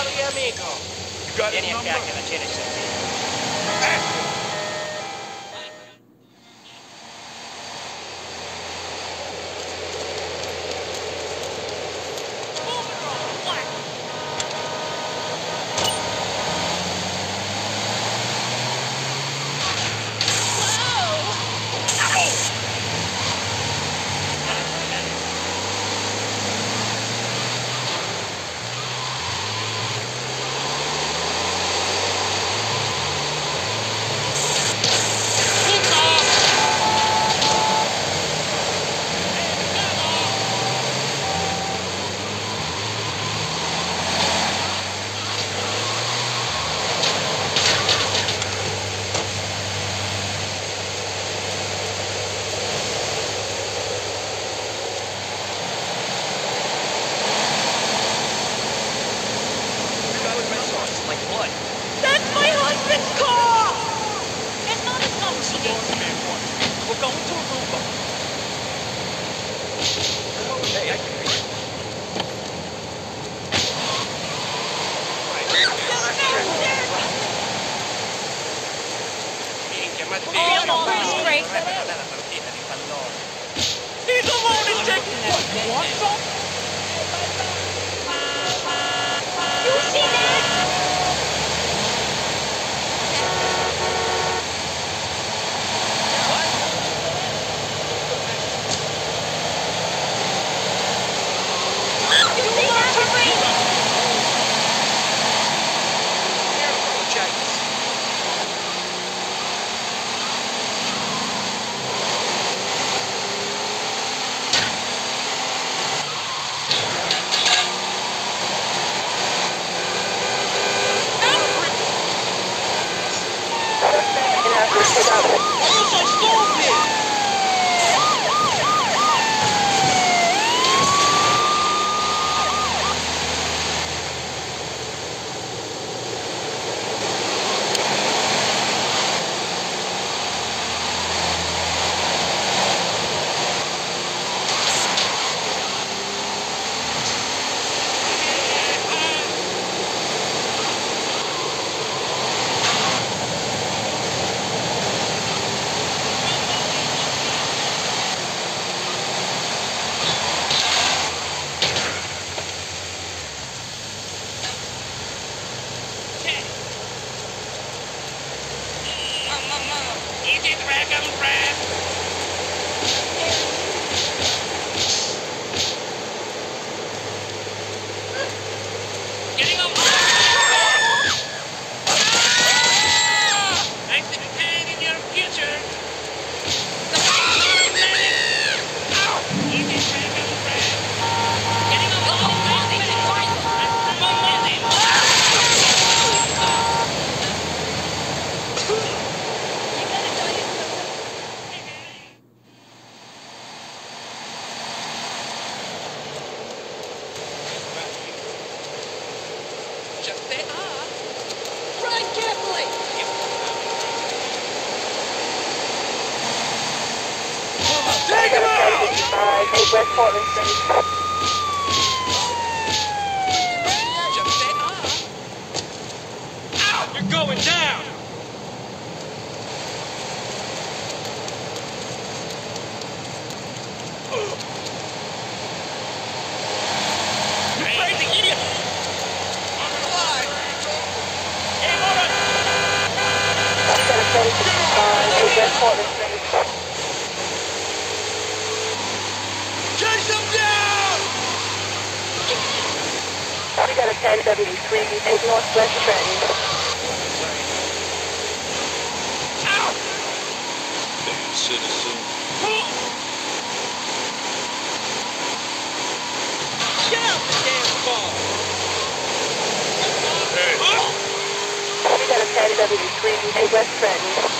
Sorry, amico. You got Vieni a number? chiacchiera, ce ne senti. Easy Dragon Breath! Getting Chase him down! We got a 1073, take Northwest Trenton. Ow! Damn citizen. Get out the damn car! We got a 1073, take West Trenton.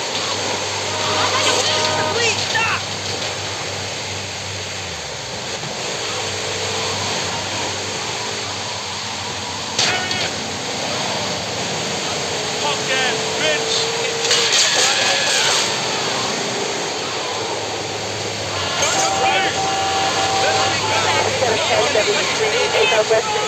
10, 7, 3, a rest in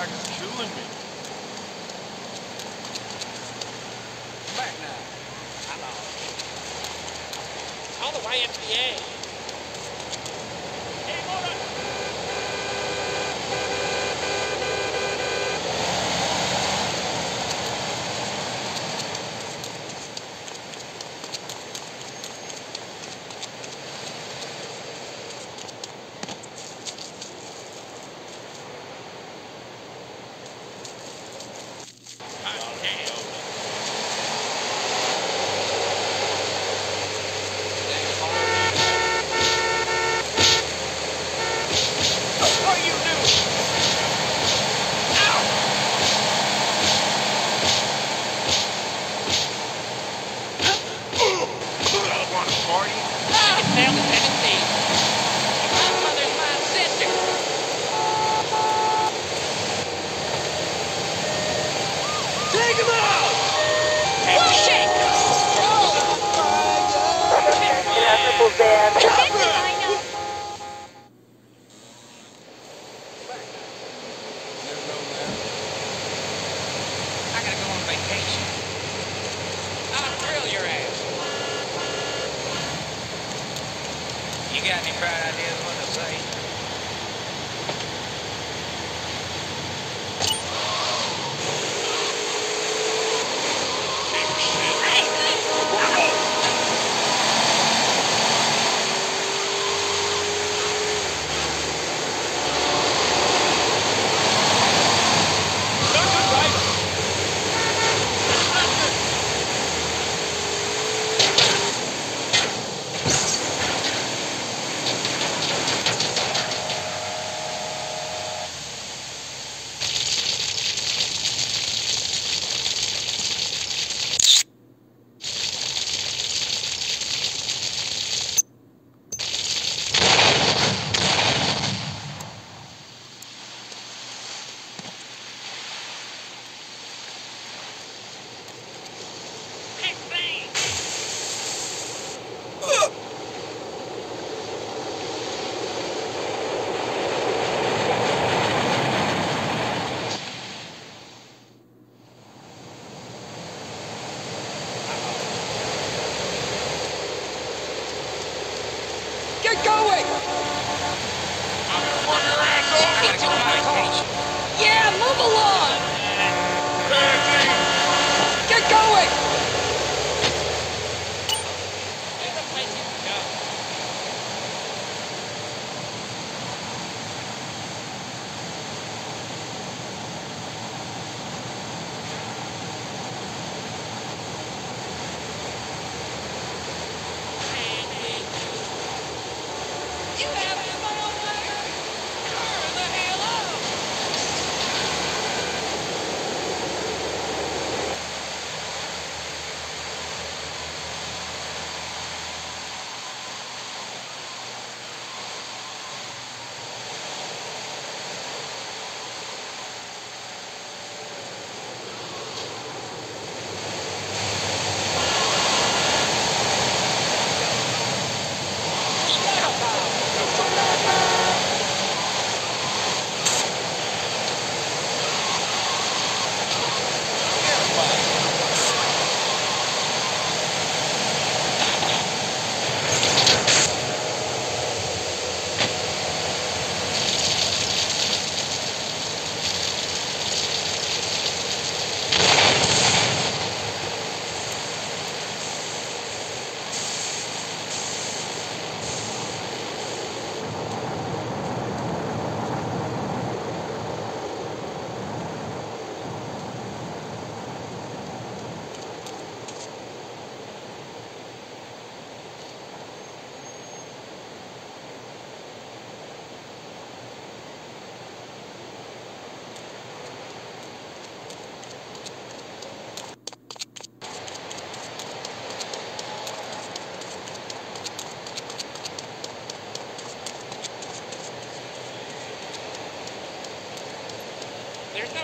Back is killing me. Back now. Hello. All the way at the end.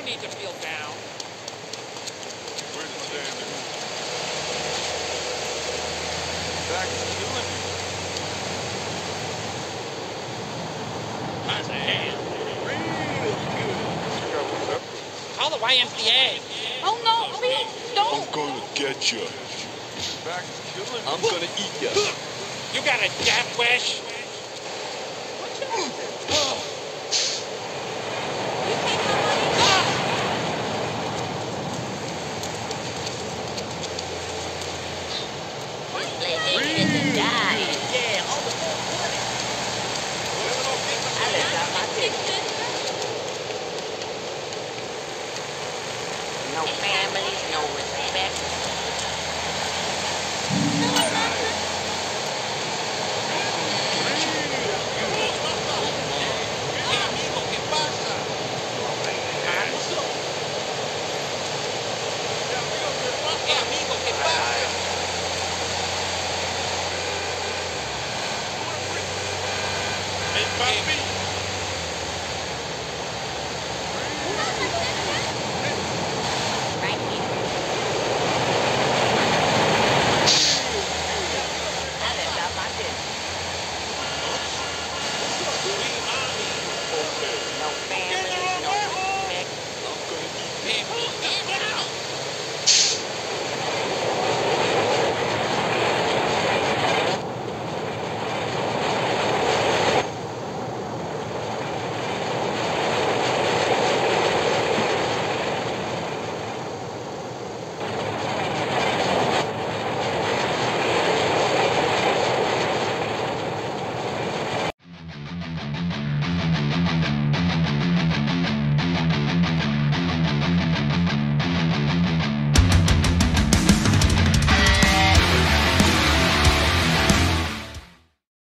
Need to feel down. Where's the standard? Back's killing me. That's a hand. Check out what's up with Call the YMCA. Oh no, please, don't! I'm gonna get you. Back's killing me. I'm gonna eat you. You got a death wish? What's your